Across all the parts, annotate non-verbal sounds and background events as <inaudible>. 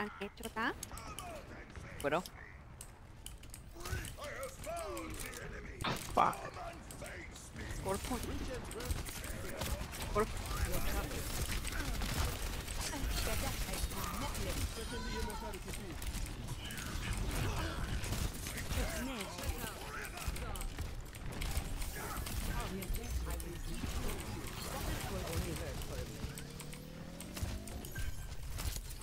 han hecho, ¿verdad? Bueno. Fuck.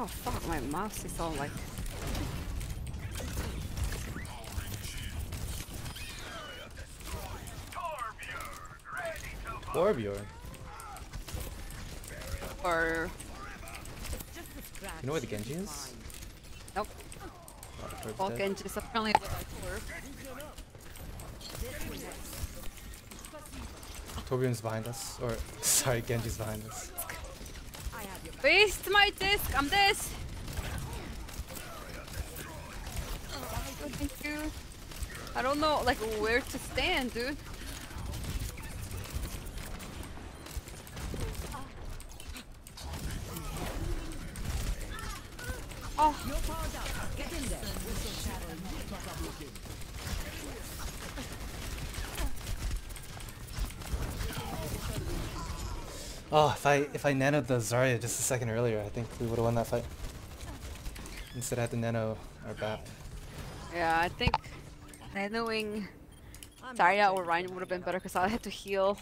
Oh fuck, my mouse is all like Torbjorn. or You know where the Genji is? nope. Oh, Torb's Well. Genji is apparently. Torbjorn's behind us. Or, <laughs> sorry, Genji's behind us. Waste my disc. I'm this. Oh you. I don't know like where to stand, dude. Oh, if I if I nanoed the Zarya just a second earlier, I think we would have won that fight. Instead I had to nano our BAP. yeah, I think knowing Zarya or Ryan would have been better because I had to heal.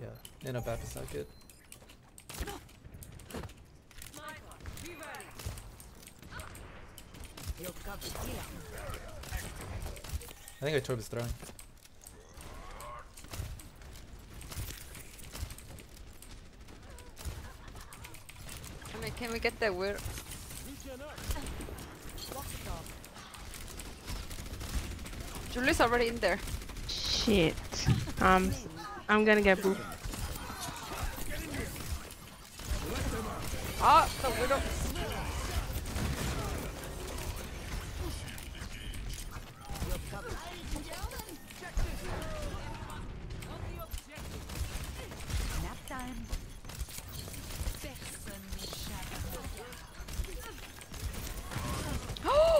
Yeah, nano BAP is not good. I think I Torb is throwing. Can we get that weird? Julie's already in there. Shit. Um, I'm gonna get booped. Ah, the widow.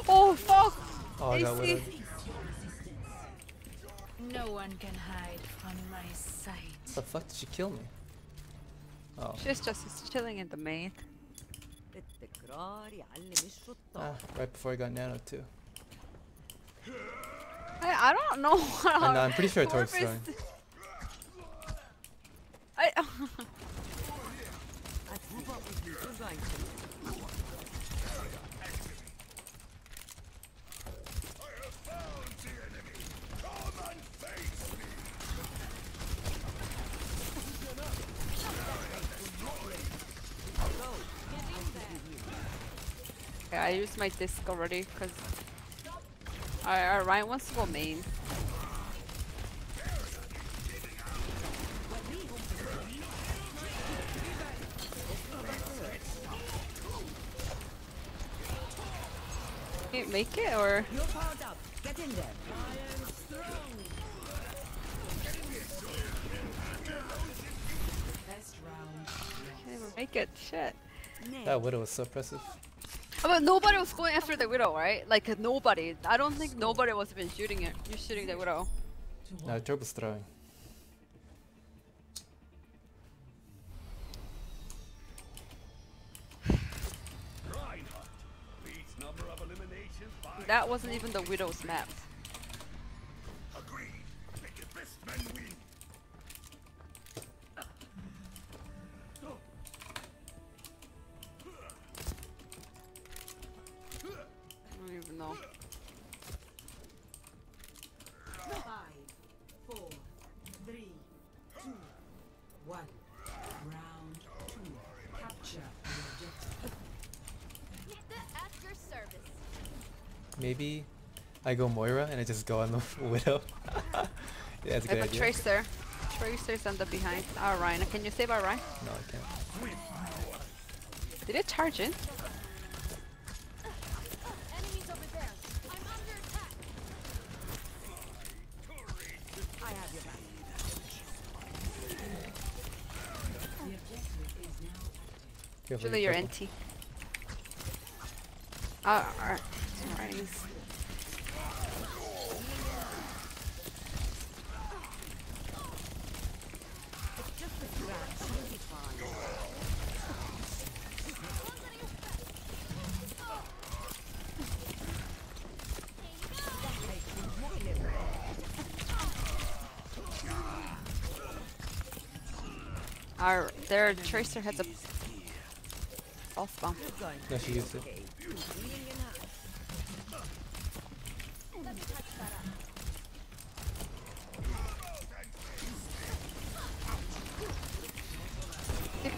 oh fuck! Oh, I got with it. No one can hide from my sight. The fuck did she kill me? Oh. She's just chilling in the main. Ah, right before I got nano too. I, I don't know <laughs> what I know, I'm pretty sure Torb's throwing. I... <laughs> <laughs> Okay, I used my disc already because Alright, our Ryan wants to go main. Can't make it or? You're powered up. Get in there. Can't even make it. Shit. That widow was so impressive. But nobody was going after the widow, right? Like nobody. I don't think nobody was even shooting it. You're shooting the widow. No, Torb was throwing. That wasn't even the widow's map. Maybe I go Moira and I just go on the <laughs> widow. yeah, that's a I good have a idea. tracer. Tracer's on the behind. Our Ryan. Can you save our Ryan? No, I can't. Did it charge in? Enemies over there. I'm under attack. I have your back. The objective is now Careful, Julie, you're careful. NT. Alright. Alright. Our their tracer has a pulse bomb. No, she used it. Pick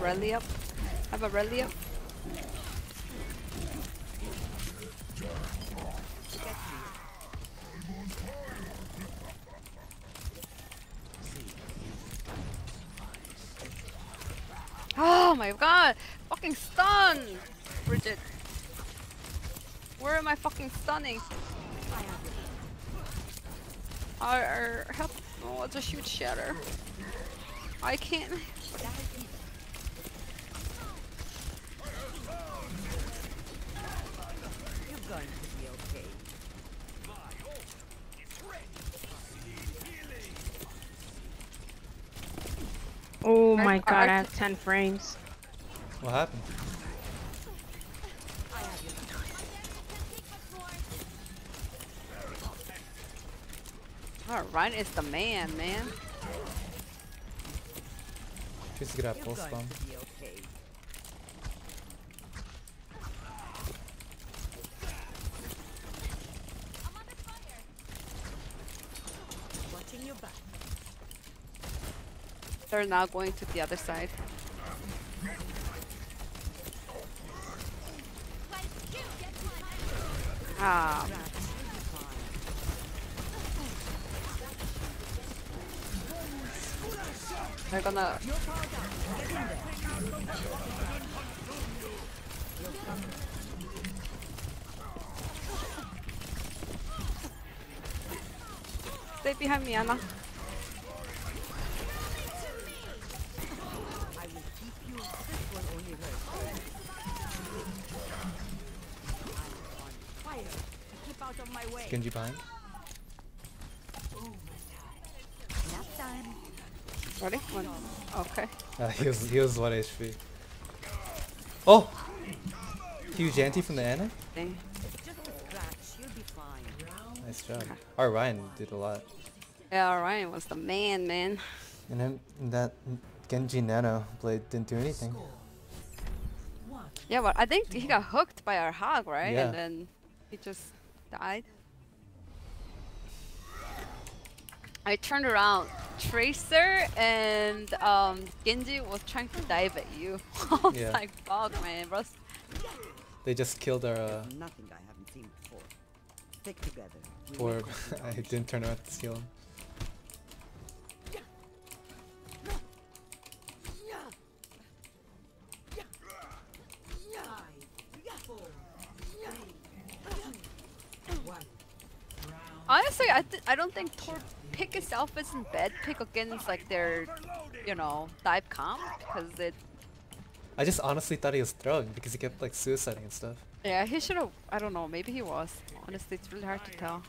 rally up. Have a rally up. Oh my god! Fucking stun! Brigitte. Where am I fucking stunning? Our, help. Oh, it's a huge shatter. I can't. My god, I I have 10 frames. What happened? Alright, it's the man, man. Just get that pulse bomb. They're now going to the other side. Ah. They're gonna. Stay behind me, Ana. Genji behind. Ready? One. Okay. Uh, he was he was one HP. Oh! Huge anti from the? Dang. Nice job. Our Ryan did a lot. Yeah, Ryan was the man, man. And then that Genji Nano blade didn't do anything. Yeah, but I think he got hooked by our hog, right? Yeah. And then he just died. I turned around. Tracer and um, Genji was trying to dive at you. <laughs> I was Yeah. like, fuck, man. Bro. They just killed our uh, Nothing I haven't seen before. Stick together. We will orb. <laughs> I didn't turn around to steal him. Honestly, I, th- I don't think Torb pick itself isn't bad pick against like their, you know, dive comp because it. I just honestly thought he was throwing because he kept like suiciding and stuff. Yeah, he should have. I don't know. Maybe he was. Honestly, it's really hard to tell.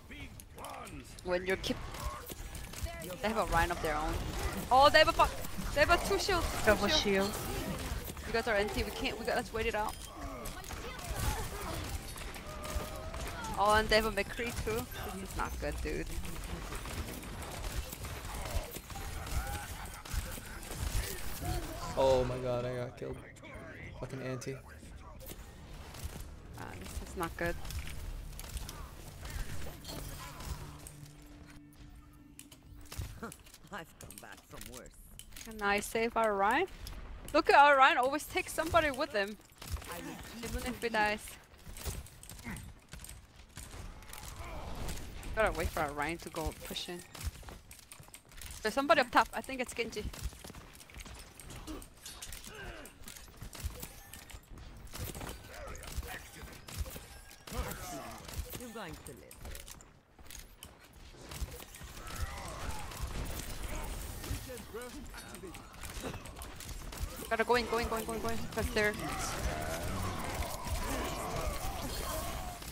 When you keep. They have a Rein of their own. Oh, they have a fuck. They have a two shield. Double shield. shield. You guys are NT. We can't. We got. Let's wait it out. Oh, and they have a McCree too. This is not good, dude. Oh my god, I got killed. Fucking anti. Uh, this is not good. I've come back from worse. Can I save our Ryan? Look at our Ryan always takes somebody with him. Even if we dies. Gotta wait for our Ryan to go push in. There's somebody up top. I think it's Genji. You're going to live. Gotta go in, go in, go in, go in, go in. Because they're.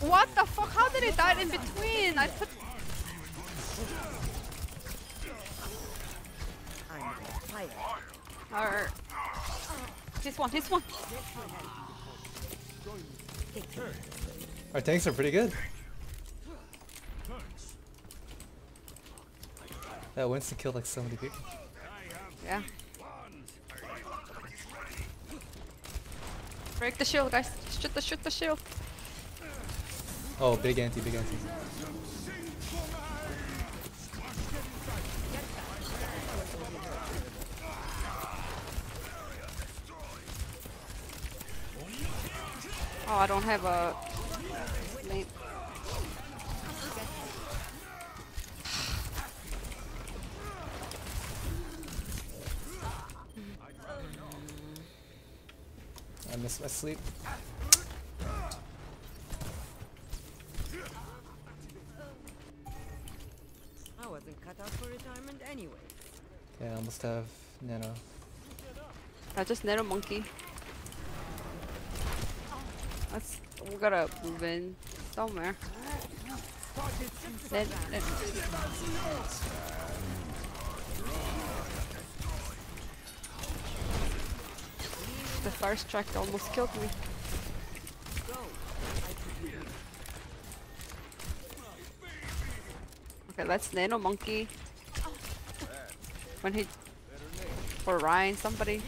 What the fuck? How did he die in between? I put. I'm tired. Or. This one, this one. Our tanks are pretty good. That Winston killed like so many people. Yeah. Break the shield, guys. Shoot the, shoot the shield. Oh, big anti, big anti. Oh, I don't have a. lane. I missed my sleep. I wasn't cut out for retirement anyway. Yeah, I almost have nano. I just nano monkey. Let's. We gotta move in somewhere. Let, let, the first track almost killed me. Okay, let's nano monkey. When he for Ryan, somebody.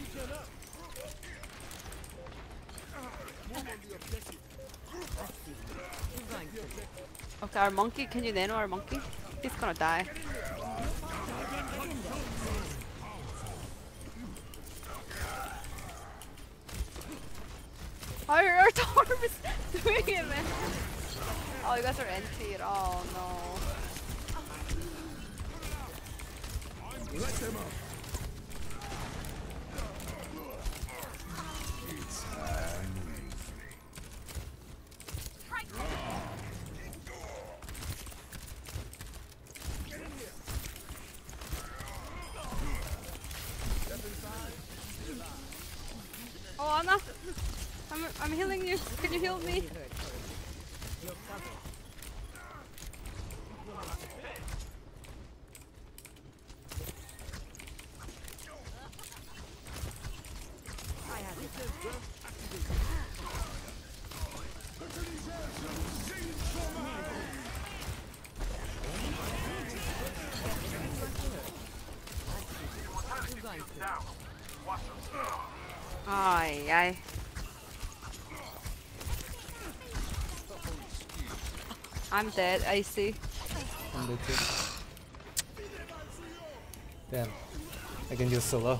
You're going to live. Okay, our monkey, can you nano our monkey? He's gonna die. Your, your <laughs> Torb is doing it, man. Oh, you guys are anti Oh, no. Oh, Ana! I'm, healing you. Can you heal me? I have it. You're going to live. Ay, ay. I'm dead, I see. I'm dead too. Damn. I can use solo.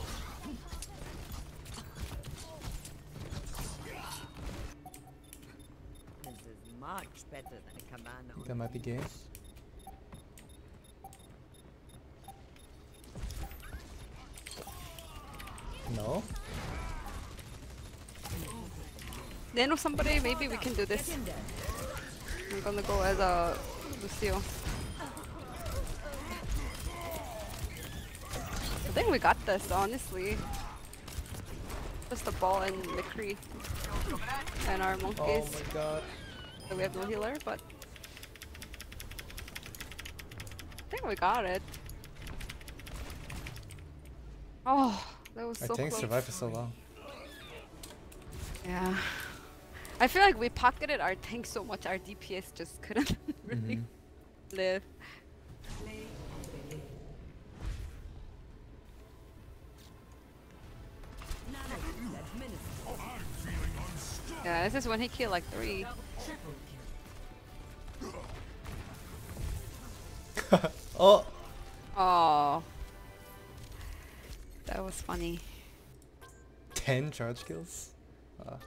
This is much better than a command I think that might be game. No? Nano somebody, maybe we can do this. I'm gonna go as a Lucio. I think we got this, honestly. Just the ball and McCree. And our monkeys. Oh my god. So we have no healer, but I think we got it. Oh, that was Our so tanks close. survived for so long. Yeah. I feel like we pocketed our tank so much, our DPS just couldn't <laughs> really Mhm. live. Yeah, this is when he killed like three. <laughs> Oh! Oh. That was funny. 10 charge kills? Uh,